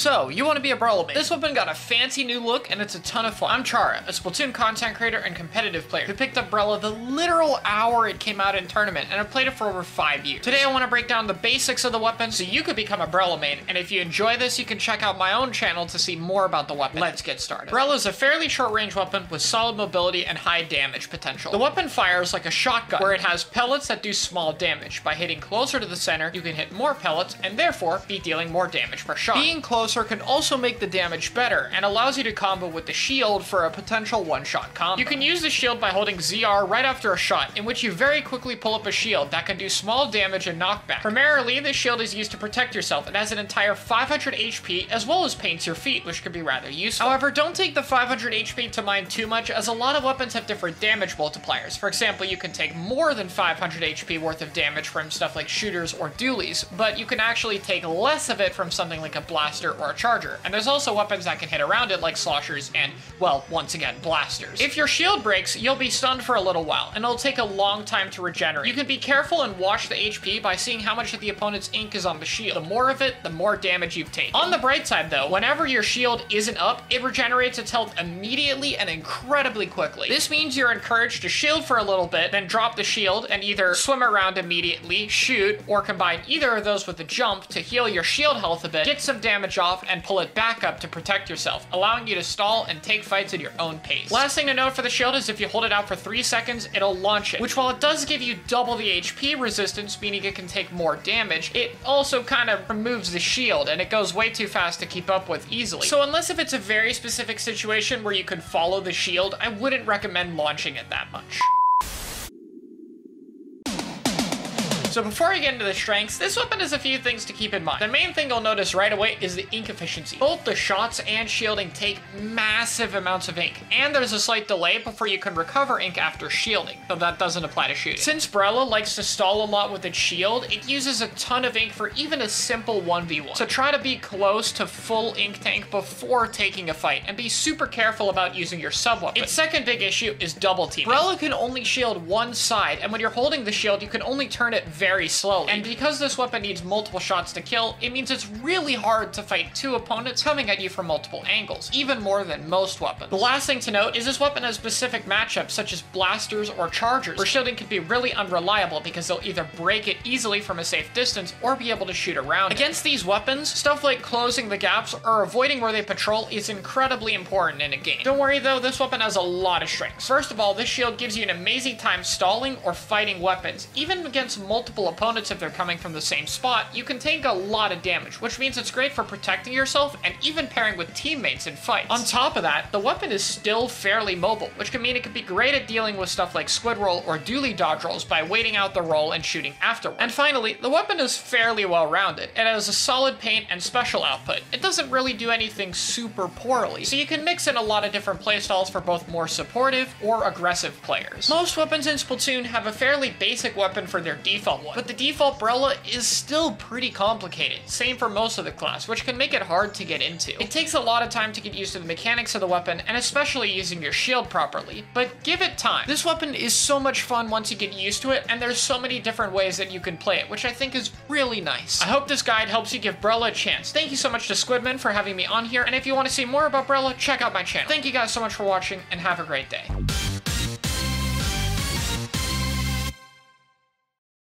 So, you want to be a Brella main. This weapon got a fancy new look and it's a ton of fun. I'm Chara, a Splatoon content creator and competitive player who picked up Brella the literal hour it came out in tournament and I've played it for over five years. Today I want to break down the basics of the weapon so you could become a Brella main and if you enjoy this you can check out my own channel to see more about the weapon. Let's get started. Brella is a fairly short range weapon with solid mobility and high damage potential. The weapon fires like a shotgun where it has pellets that do small damage. By hitting closer to the center you can hit more pellets and therefore be dealing more damage per shot. Being can also make the damage better and allows you to combo with the shield for a potential one-shot combo. You can use the shield by holding ZR right after a shot, in which you very quickly pull up a shield that can do small damage and knockback. Primarily, this shield is used to protect yourself and has an entire 500 HP as well as paints your feet, which can be rather useful. However, don't take the 500 HP to mind too much, as a lot of weapons have different damage multipliers. For example, you can take more than 500 HP worth of damage from stuff like shooters or dualies, but you can actually take less of it from something like a blaster or a charger. And there's also weapons that can hit around it like sloshers and, well, once again, blasters. If your shield breaks, you'll be stunned for a little while, and it'll take a long time to regenerate. You can be careful and watch the HP by seeing how much of the opponent's ink is on the shield. The more of it, the more damage you've taken. On the bright side though, whenever your shield isn't up, it regenerates its health immediately and incredibly quickly. This means you're encouraged to shield for a little bit, then drop the shield and either swim around immediately, shoot, or combine either of those with a jump to heal your shield health a bit, get some damage off, and pull it back up to protect yourself, allowing you to stall and take fights at your own pace. Last thing to note for the shield is if you hold it out for 3 seconds, it'll launch it, which while it does give you double the HP resistance, meaning it can take more damage, it also kind of removes the shield and it goes way too fast to keep up with easily. So unless if it's a very specific situation where you can follow the shield, I wouldn't recommend launching it that much. So before I get into the strengths, this weapon has a few things to keep in mind. The main thing you'll notice right away is the ink efficiency. Both the shots and shielding take massive amounts of ink, and there's a slight delay before you can recover ink after shielding, though that doesn't apply to shooting. Since Brella likes to stall a lot with its shield, it uses a ton of ink for even a simple 1v1. So try to be close to full ink tank before taking a fight, and be super careful about using your sub-weapon. Its second big issue is double teaming. Brella can only shield one side, and when you're holding the shield, you can only turn it very slowly. And because this weapon needs multiple shots to kill, it means it's really hard to fight two opponents coming at you from multiple angles, even more than most weapons. The last thing to note is this weapon has specific matchups such as blasters or chargers, where shielding can be really unreliable because they'll either break it easily from a safe distance or be able to shoot around. Against these weapons, stuff like closing the gaps or avoiding where they patrol is incredibly important in a game. Don't worry though, this weapon has a lot of strengths. First of all, this shield gives you an amazing time stalling or fighting weapons, even against multiple opponents if they're coming from the same spot, you can take a lot of damage, which means it's great for protecting yourself and even pairing with teammates in fights. On top of that, the weapon is still fairly mobile, which can mean it can be great at dealing with stuff like squid roll or dualie dodge rolls by waiting out the roll and shooting afterward. And finally, the weapon is fairly well rounded. It has a solid paint and special output. It doesn't really do anything super poorly, so you can mix in a lot of different playstyles for both more supportive or aggressive players. Most weapons in Splatoon have a fairly basic weapon for their default one, but the default Brella is still pretty complicated. Same for most of the class, which can make it hard to get into. It takes a lot of time to get used to the mechanics of the weapon, and especially using your shield properly, but give it time. This weapon is so much fun once you get used to it, and there's so many different ways that you can play it, which I think is really nice. I hope this guide helps you give Brella a chance. Thank you so much to Squidman for having me on here, and if you want to see more about Brella, check out my channel. Thank you guys so much for watching, and have a great day.